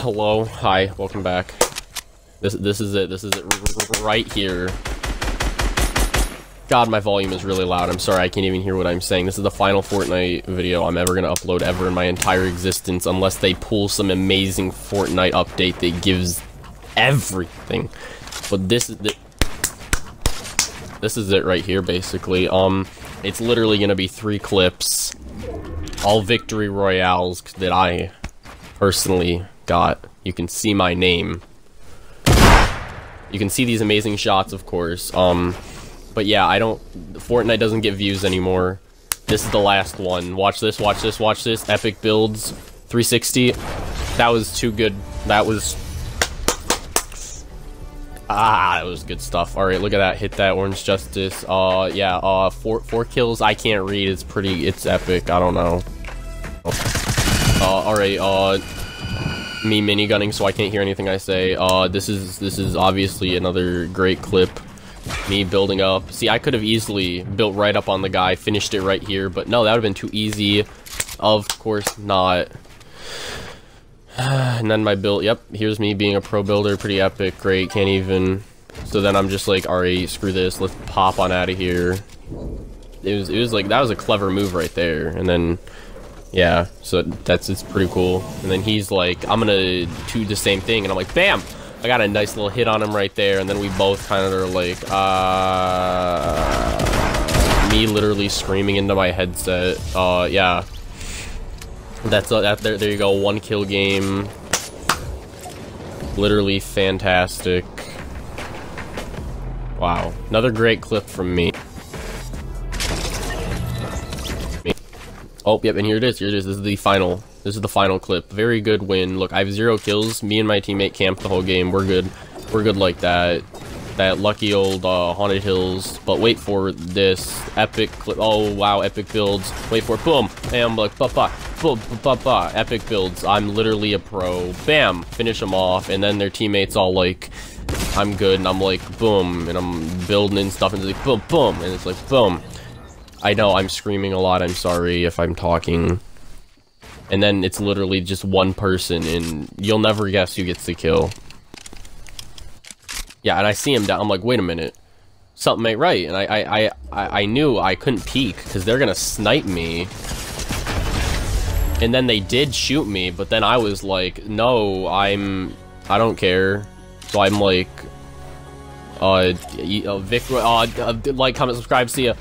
hello, hi, welcome back. This this is it. This is it right here. God, my volume is really loud. I'm sorry, I can't even hear what I'm saying. This is the final Fortnite video I'm ever gonna upload ever in my entire existence, unless they pull some amazing Fortnite update that gives everything. But this is the this is it right here, basically. Um, it's literally gonna be three clips, all victory royales that I personally got. You can see my name. You can see these amazing shots, of course. Um, but yeah, I don't. Fortnite doesn't get views anymore. This is the last one. Watch this. Watch this. Watch this. Epic builds, 360. That was too good. That was. Ah, that was good stuff. All right, look at that. Hit that orange justice. Uh, yeah. Uh, four four kills. I can't read. It's pretty. It's epic. I don't know. Uh, all right. Uh me minigunning so I can't hear anything I say. Uh, this is this is obviously another great clip. Me building up. See, I could have easily built right up on the guy, finished it right here, but no, that would have been too easy. Of course not. and then my build, yep, here's me being a pro builder, pretty epic, great, can't even... So then I'm just like, alright, screw this, let's pop on out of here. It was, it was like, that was a clever move right there, and then yeah, so that's it's pretty cool. And then he's like, I'm gonna do the same thing, and I'm like, bam! I got a nice little hit on him right there, and then we both kind of are like, uh, me literally screaming into my headset. Uh, yeah. That's uh, that. There, there you go. One kill game. Literally fantastic. Wow. Another great clip from me. Oh, yep, and here it is. Here it is. This is the final. This is the final clip. Very good win. Look, I have zero kills. Me and my teammate camped the whole game. We're good. We're good like that. That lucky old uh, Haunted Hills. But wait for this epic clip. Oh, wow, epic builds. Wait for it. Boom. I'm like, ba ba. Boom, ba ba. Epic builds. I'm literally a pro. Bam. Finish them off. And then their teammates all like, I'm good. And I'm like, boom. And I'm building and stuff. And it's like, boom, boom. And it's like, boom. I know I'm screaming a lot. I'm sorry if I'm talking. And then it's literally just one person, and you'll never guess who gets the kill. Yeah, and I see him down. I'm like, wait a minute, something ain't right. And I, I, I, I knew I couldn't peek because they're gonna snipe me. And then they did shoot me, but then I was like, no, I'm, I don't care. So I'm like, uh, uh Vic, uh, like, comment, subscribe, see ya.